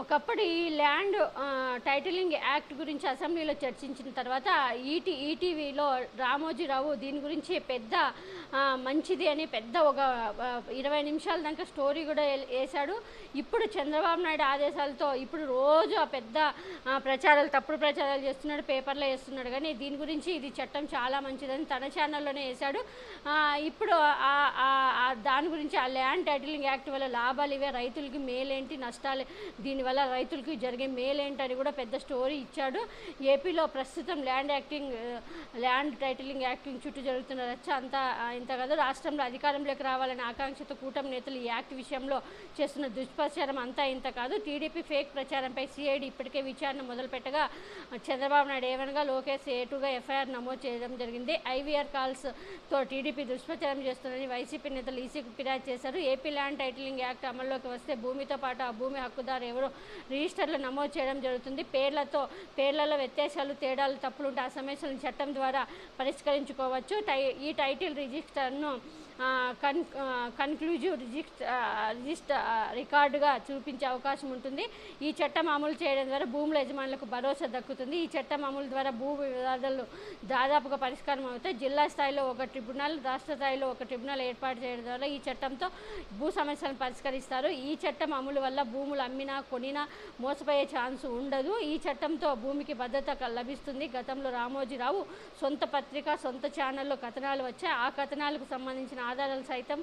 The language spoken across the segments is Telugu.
ఒకప్పుడు ఈ ల్యాండ్ టైటిలింగ్ యాక్ట్ గురించి అసెంబ్లీలో చర్చించిన తర్వాత ఈటీ ఈటీవీలో రామోజీరావు దీని గురించి పెద్ద మంచిది అని పెద్ద ఒక ఇరవై నిమిషాల దాకా స్టోరీ కూడా వేశాడు. ఇప్పుడు చంద్రబాబు నాయుడు ఆదేశాలతో ఇప్పుడు రోజు ఆ పెద్ద ప్రచారాలు తప్పుడు ప్రచారాలు చేస్తున్నాడు పేపర్లో వేస్తున్నాడు. కానీ దీని గురించి ఇది చట్టం చాలా మంచిదని తన ఛానల్లోనే వేశాడు. ఇప్పుడు దాని గురించి ఆ ల్యాండ్ టైటిలింగ్ యాక్ట్ వల్ల లాభాలు ఇవే రైతులకి మేలేంటి నష్టాలు దీని దీనివల్ల రైతులకి జరిగే మేలేంటని కూడా పెద్ద స్టోరీ ఇచ్చాడు. ఏపీలో ప్రస్తుతం land acting land titling acting చుట్టూ జరుగుతున్న రచ్చ అంతా ఇంత కాదు. రాష్ట్రంలో అధికారంలోకి రావాలనే ఆకాంక్షతో కూటమి నేతలు ఈ యాక్ట్ విషయంలో చేస్తున్న దుష్ప్రచారం అంతా ఇంత కాదు. టీడీపీ ఫేక్ ప్రచారంపై సిఐడి ఇప్పటికే విచారణ మొదలుపెట్టగా చంద్రబాబు నాయుడు ఏవనగా లోకేష్ ఏటుగా ఎఫ్ఐఆర్ నమోదు చేయడం జరిగింది. ఐవీఆర్ కాల్స్తో టీడీపీ దుష్ప్రచారం చేస్తుందని వైసీపీ నేతలు ఈసీకి ఫిర్యాదు చేశారు. ఏపీ ల్యాండ్ టైటిలింగ్ యాక్ట్ అమల్లోకి వస్తే భూమితో పాటు ఆ భూమి హక్కుదారు ఎవరో రిజిస్టర్లో నమోదు చేయడం జరుగుతుంది. పేర్లతో పేర్లలో వ్యత్యాసాలు తేడాలు తప్పులు ఉంటే ఆ సమస్యలను చట్టం ద్వారా పరిష్కరించుకోవచ్చు. టై ఈ టైటిల్ రిజిస్టర్ను కన్ కన్క్లూజివ్ రిజిస్ట్ రిజిస్ట్ రిజిస్టర్ రికార్డుగా చూపించే అవకాశం ఉంటుంది. ఈ చట్టం అమలు చేయడం ద్వారా భూముల యజమానులకు భరోసా దక్కుతుంది. ఈ చట్టం అమలు ద్వారా భూ వివాదాలు దాదాపుగా పరిష్కారం అవుతాయి. జిల్లా స్థాయిలో ఒక ట్రిబ్యునల్ రాష్ట్ర స్థాయిలో ఒక ట్రిబ్యునల్ ఏర్పాటు చేయడం ద్వారా ఈ చట్టంతో భూ సమస్యలను పరిష్కరిస్తారు. ఈ చట్టం అమలు వల్ల భూములు అమ్మినా కొనినా మోసపోయే ఛాన్స్ ఉండదు. ఈ చట్టంతో భూమికి భద్రత క- లభిస్తుంది. గతంలో రామోజీరావు సొంత పత్రిక సొంత ఛానల్లో కథనాలు వచ్చాయి. ఆ కథనాలకు సంబంధించిన ఆధారాలు సైతం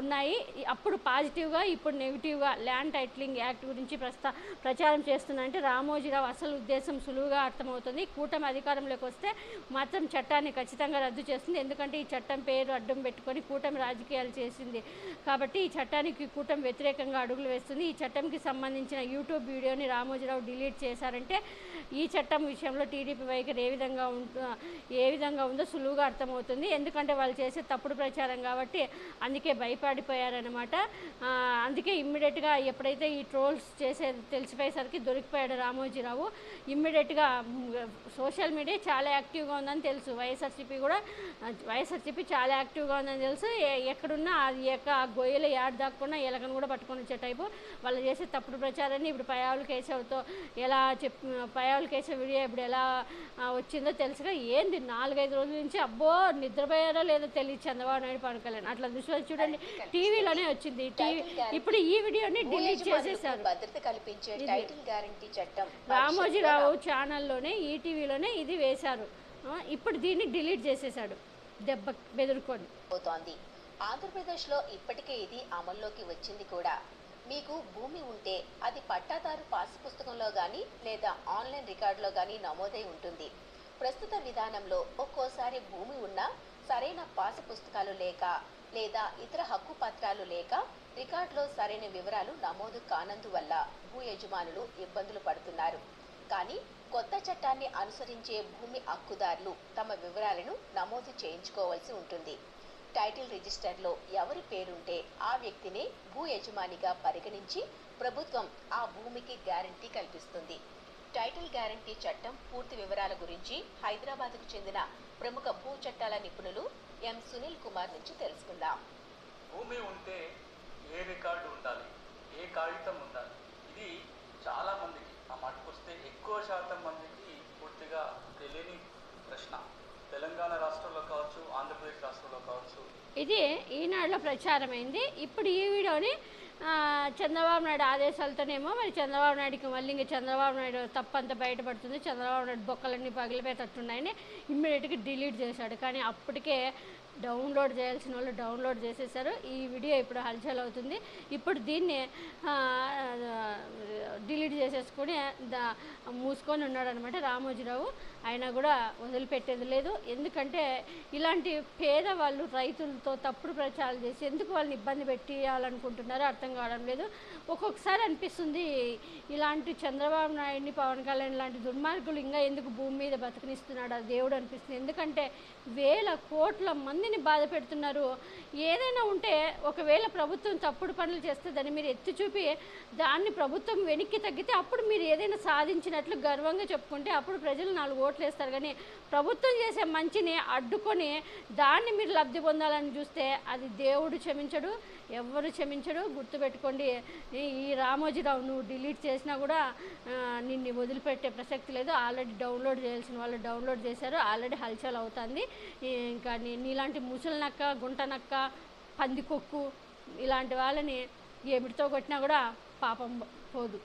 ఉన్నాయి. అప్పుడు పాజిటివ్గా ఇప్పుడు నెగిటివ్గా ల్యాండ్ టైటిలింగ్ యాక్ట్ గురించి ప్రస్తా ప్రచారం చేస్తున్నారంటే రామోజీరావు అసలు ఉద్దేశం సులువుగా అర్థమవుతుంది. కూటమి అధికారంలోకి వస్తే మాత్రం చట్టాన్ని ఖచ్చితంగా రద్దు చేస్తుంది. ఎందుకంటే ఈ చట్టం పేరు అడ్డం పెట్టుకొని కూటమి రాజకీయాలు చేసింది. కాబట్టి ఈ చట్టానికి కూటమి వ్యతిరేకంగా అడుగులు వేస్తుంది. ఈ చట్టంకి సంబంధించిన యూట్యూబ్ వీడియోని రామోజీరావు డిలీట్ చేశారంటే ఈ చట్టం విషయంలో టీడీపీ వైఖరి ఏ విధంగా ఉంటు ఏ విధంగా ఉందో సులువుగా అర్థమవుతుంది. ఎందుకంటే వాళ్ళు చేసే తప్పుడు ప్రచారం కాబట్టి అందుకే భయపడిపోయారనమాట అందుకే ఇమ్మీడియట్గా ఎప్పుడైతే ఈ ట్రోల్స్ చేసే తెలిసిపోయేసరికి దొరికిపోయాడు రామోజీరావు. ఇమ్మీడియట్గా సోషల్ మీడియా చాలా యాక్టివ్గా ఉందని తెలుసు. వైఎస్ఆర్సీపీ కూడా వైఎస్ఆర్సీపీ చాలా యాక్టివ్గా ఉందని తెలుసు. ఎక్కడున్నా అది యొక్క ఆ గొయ్యలు యాడ్ దాక్కున్నా ఎలకను కూడా పట్టుకొని వచ్చే టైపు వాళ్ళు చేసే తప్పుడు ప్రచారాన్ని ఇప్పుడు పయావుల కేశవ్తో ఎలా చెప్ పయావుల కేశవ్ వీడియో ఇప్పుడు ఎలా వచ్చిందో తెలుసుగా. ఏంది నాలుగైదు రోజుల నుంచి అబ్బో నిద్రపోయారో లేదో తెలియదు చంద్రబాబు నాయుడు పవన్ కళ్యాణ్. అట్లా దృష్టిలో చూడండి. టీవీలోనే వచ్చింది. టీవీ ఇప్పుడు ఈ వీడియోని డిలీట్ చేసేసారు. భద్రత కల్పించే టైటిల్ గ్యారంటీ చట్టం. రామోజీరావు ఛానల్లోనే ఈటీవీలోనే ఇది వేశారు. ఇప్పుడు దీన్ని డిలీట్ చేసేసాడు. దెబ్బ బెదురుకొని. అవుతోంది ఆంధ్రప్రదేశ్లో ఇప్పటికే ఇది అమల్లోకి వచ్చింది కూడా. మీకు భూమి ఉంటే అది పట్టాదారు పాస్ పుస్తకంలో కానీ లేదా ఆన్లైన్ రికార్డులో కానీ నమోదై ఉంటుంది. ప్రస్తుత విధానంలో ఒక్కోసారి భూమి ఉన్నా సరైన పాసు పుస్తకాలు లేక లేదా ఇతర హక్కు పత్రాలు లేక రికార్డులో సరైన వివరాలు నమోదు కానందువల్ల భూ యజమానులు ఇబ్బందులు పడుతున్నారు. కానీ కొత్త చట్టాన్ని అనుసరించే భూమి హక్కుదారులు తమ వివరాలను నమోదు చేయించుకోవాల్సి ఉంటుంది. టైటిల్ రిజిస్టర్లో ఎవరి పేరుంటే ఆ వ్యక్తినే భూ యజమానిగా పరిగణించి ప్రభుత్వం ఆ భూమికి గ్యారంటీ కల్పిస్తుంది. టైటిల్ గ్యారంటీ చట్టం పూర్తి వివరాల గురించి హైదరాబాద్కు చెందిన ప్రముఖ భూ చట్టాల నిపుణులు ఎం సునీల్ కుమార్ నుంచి తెలుసుకుందాం. భూమి ఉంటే ఏ రికార్డు ఉండాలి? ఏ కాగితం ఉండాలి? ఇది చాలా మందికి ఆ మటుకొస్తే ఎక్కువ శాతం మందికి పూర్తిగా తెలియని ప్రశ్న. తెలంగాణ రాష్ట్రంలో కావచ్చు ఆంధ్రప్రదేశ్ రాష్ట్రంలో కావచ్చు. ఇది ఈనాడులో ప్రచారమైంది. ఇప్పుడు ఈ వీడియోని చంద్రబాబు నాయుడు ఆదేశాలతోనేమో మరి చంద్రబాబు నాయుడుకి మళ్ళీ ఇంక చంద్రబాబు నాయుడు తప్పంతా బయటపడుతుంది. చంద్రబాబు నాయుడు బొక్కలన్నీ పగిలిపోయేటట్టున్నాయని ఇమ్మీడియట్గా డిలీట్ చేశాడు. కానీ అప్పటికే డౌన్లోడ్ చేయాల్సిన వాళ్ళు డౌన్లోడ్ చేసేసారు. ఈ వీడియో ఇప్పుడు హల్చల్ అవుతుంది. ఇప్పుడు దీన్ని డిలీట్ చేసేసుకొని దా మూసుకొని ఉన్నాడనమాట రామోజీరావు. ఆయన కూడా వదిలిపెట్టేది లేదు. ఎందుకంటే ఇలాంటి పేదవాళ్ళు రైతులతో తప్పుడు ప్రచారాలు చేసి ఎందుకు వాళ్ళని ఇబ్బంది పెట్టేయాలనుకుంటున్నారో అర్థం కావడం లేదు. ఒక్కొక్కసారి అనిపిస్తుంది ఇలాంటి చంద్రబాబు నాయుడిని పవన్ కళ్యాణ్ లాంటి దుర్మార్గులు ఇంకా ఎందుకు భూమి మీద బతికినిస్తున్నాడు? ఆ దేవుడు అనిపిస్తుంది. ఎందుకంటే వేల కోట్ల మందిని బాధ పెడుతున్నారు. ఏదైనా ఉంటే ఒకవేళ ప్రభుత్వం తప్పుడు పనులు చేస్తే దాన్ని మీరు ఎత్తి చూపి దాన్ని ప్రభుత్వం వెనక్కి తగ్గితే అప్పుడు మీరు ఏదైనా సాధించినట్లు గర్వంగా చెప్పుకుంటే అప్పుడు ప్రజలు నాలుగు ఓట్లు వేస్తారు. కానీ ప్రభుత్వం చేసే మంచిని అడ్డుకొని దాన్ని మీరు లబ్ధి పొందాలని చూస్తే అది దేవుడు క్షమించడు ఎవరు క్షమించడు గుర్తు గుర్తుపెట్టుకోండి. ఈ- రామోజీరావు నువ్వు డిలీట్ చేసినా కూడా నిన్ను వదిలిపెట్టే ప్రసక్తి లేదు. ఆల్రెడీ డౌన్లోడ్ చేయాల్సిన వాళ్ళు డౌన్లోడ్ చేశారు. ఆల్రెడీ హల్చల్ అవుతుంది. ఇంకా నీలాంటి ముసలినక్క గుంటనక్క పందికొక్కు ఇలాంటి వాళ్ళని ఏమిటితో కొట్టినా కూడా పాపం పోదు.